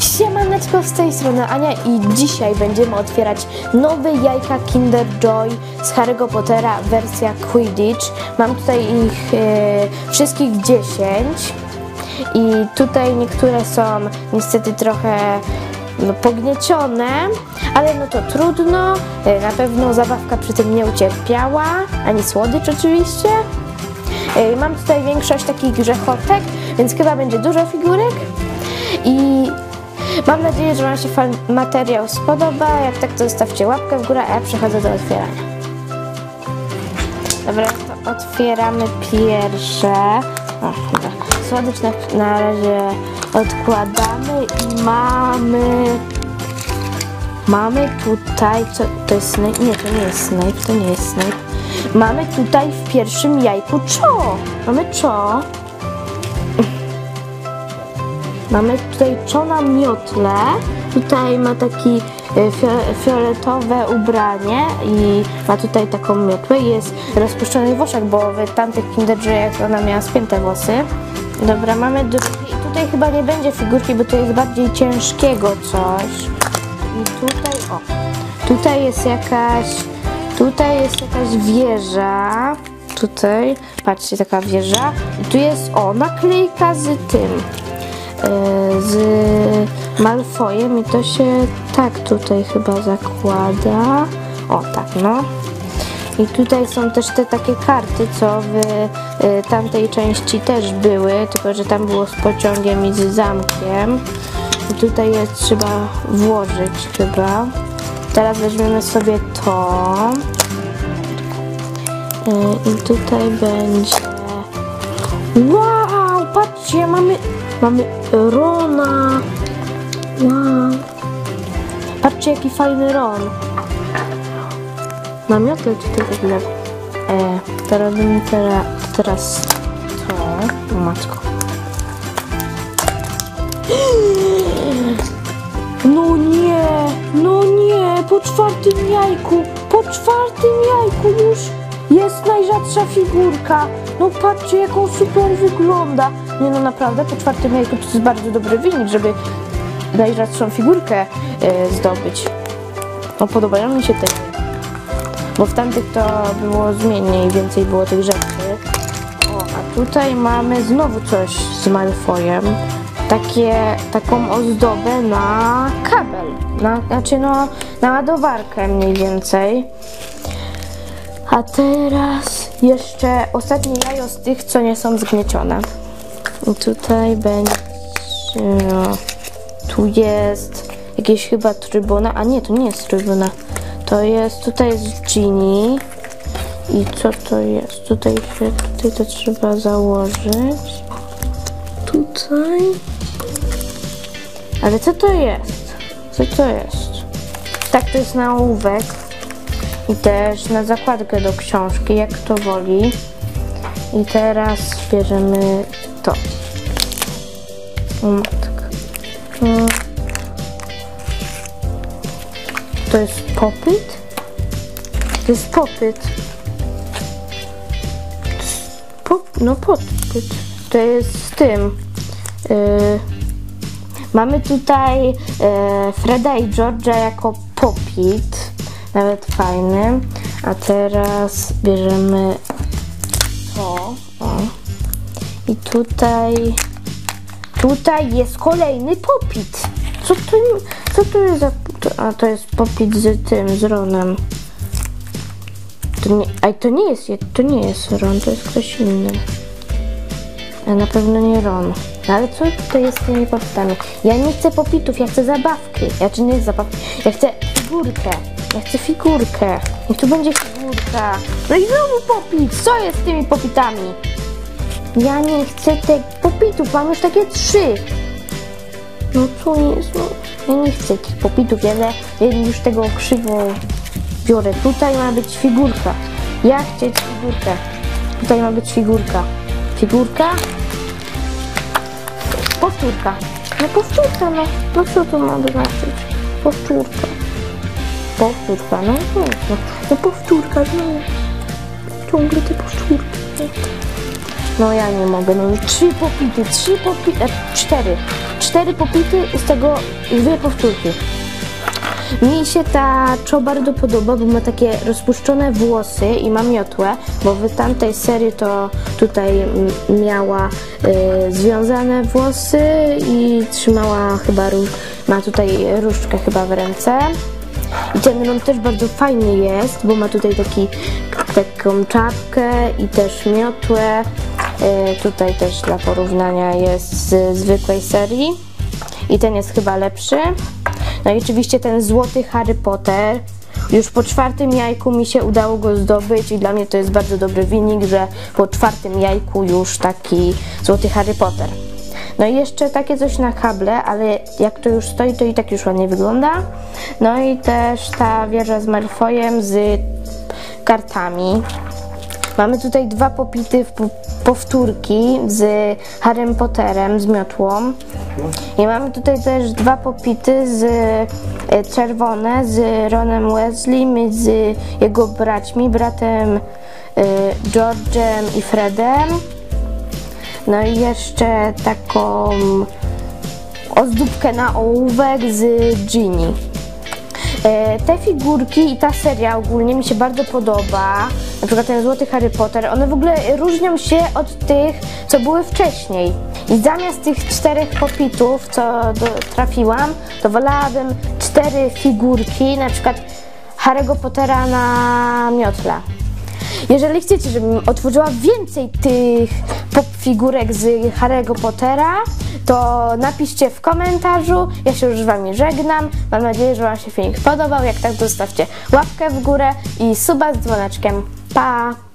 Siemaneczko z tej strony Ania i dzisiaj będziemy otwierać nowe jajka Kinder Joy z Harry'ego Pottera wersja Quidditch. Mam tutaj ich e, wszystkich 10 i tutaj niektóre są niestety trochę no, pogniecione, ale no to trudno. E, na pewno zabawka przy tym nie ucierpiała, ani słodycz oczywiście. E, Mam tutaj większość takich grzechotek, więc chyba będzie dużo figurek. I mam nadzieję, że Wam się materiał spodoba. Jak tak, to zostawcie łapkę w górę, a ja przechodzę do otwierania. Dobra, to otwieramy pierwsze. O, dobra. Słodycz na, na razie odkładamy i mamy... Mamy tutaj, co to jest Snape? Nie, to nie jest Snape, to nie jest Snape. Mamy tutaj w pierwszym jajku Cho. Mamy Cho. Mamy tutaj Cho na miotle. Tutaj ma taki e, fio- fioletowe ubranie i ma tutaj taką miotłę. i Jest rozpuszczony włoszek, bo w tamtych Kinder Joy'ach ona miała spięte włosy. Dobra, mamy drugi. I tutaj chyba nie będzie figurki, bo to jest bardziej ciężkiego coś. I tutaj, o, tutaj jest jakaś, tutaj jest jakaś wieża, tutaj, patrzcie, taka wieża i tu jest, o, naklejka z tym, z Malfojem i to się tak tutaj chyba zakłada, o, tak, no. I tutaj są też te takie karty, co w y, tamtej części też były, tylko że tam było z pociągiem i z zamkiem. I tutaj jest trzeba włożyć chyba. Teraz weźmiemy sobie to. Y, I tutaj będzie... Wow, patrzcie, mamy, mamy Rona. Wow. Patrzcie, jaki fajny Ron. Na miotle tutaj w ogóle. E, to robimy teraz, teraz to. Matko. No nie, no nie, po czwartym jajku, po czwartym jajku już jest najrzadsza figurka. No patrzcie, jaką super wygląda. Nie no naprawdę, po czwartym jajku to jest bardzo dobry wynik, żeby najrzadszą figurkę e, zdobyć. No podobają mi się te bo w tamtych to było zmiennie i więcej było tych rzeczy. O, a tutaj mamy znowu coś z Malfojem. Takie, taką ozdobę na kabel, na, znaczy no, na ładowarkę mniej więcej. A teraz jeszcze ostatnie jajo z tych, co nie są zgniecione. I tutaj będzie... Tu jest jakieś chyba trybuna, a nie, to nie jest trybuna. To jest, tutaj jest Genie. I co to jest? Tutaj się, tutaj to trzeba założyć. Tutaj. Ale co to jest? Co to jest? Tak, to jest na ołówek. I też na zakładkę do książki, jak to woli. I teraz bierzemy to. O matka. To, to jest popyt? To jest popyt. Pop, no popyt. To jest z tym. Yy, mamy tutaj yy, Freda i George'a jako popit. Nawet fajny. A teraz bierzemy to. I tutaj Tutaj jest kolejny popit. Co to, co to jest za... To, a to jest popit z tym, z Ronem. To nie, a to nie jest, to nie jest Ron, to jest ktoś inny. A na pewno nie Ron. No ale co tutaj jest z tymi popitami? Ja nie chcę popitów, ja chcę zabawki. Ja czy nie zabawki? Ja chcę figurkę. Ja chcę figurkę. Niech tu będzie figurka. No i znowu popit. Co jest z tymi popitami? Ja nie chcę tych popitów, mam już takie trzy. No co jest, no. Ja nie chcę tych popitów, ja, ja już tego krzywo biorę. Tutaj ma być figurka. Ja chcę figurkę. Tutaj ma być figurka. Figurka? Powtórka. No powtórka, no. No co to ma znaczyć? Powtórka. Powtórka, no. No, no. no powtórka, no. Ciągle te powtórki. No ja nie mogę, no trzy popity, trzy popity, e, cztery. Cztery popity z tego dwie powtórki. Mi się ta Cho bardzo podoba, bo ma takie rozpuszczone włosy i ma miotłę, bo w tamtej serii to tutaj miała y, związane włosy i trzymała chyba, ma tutaj różdżkę chyba w ręce. I ten rąk też bardzo fajny jest, bo ma tutaj taki, taką czapkę i też miotłę. Y, tutaj też dla porównania jest z zwykłej serii. I ten jest chyba lepszy. No i oczywiście ten złoty Harry Potter. Już po czwartym jajku mi się udało go zdobyć i dla mnie to jest bardzo dobry wynik, że po czwartym jajku już taki złoty Harry Potter. No i jeszcze takie coś na kable, ale jak to już stoi, to i tak już ładnie wygląda. No i też ta wieża z Malfoyem z kartami. Mamy tutaj dwa popity powtórki z Harrym Potterem, z miotłą. I mamy tutaj też dwa popity z e, czerwone z Ronem Weasley, z jego braćmi, bratem e, George'em i Fredem. No i jeszcze taką ozdóbkę na ołówek z Ginny. E, Te figurki i ta seria ogólnie mi się bardzo podoba. Na przykład ten złoty Harry Potter. One w ogóle różnią się od tych, co były wcześniej. I zamiast tych czterech popitów, co do, trafiłam, to wolałabym cztery figurki, na przykład Harry'ego Pottera na miotle. Jeżeli chcecie, żebym otworzyła więcej tych pop figurek z Harry'ego Pottera, to napiszcie w komentarzu. Ja się już z Wami żegnam. Mam nadzieję, że Wam się filmik podobał. Jak tak, zostawcie łapkę w górę i suba z dzwoneczkiem. Bye.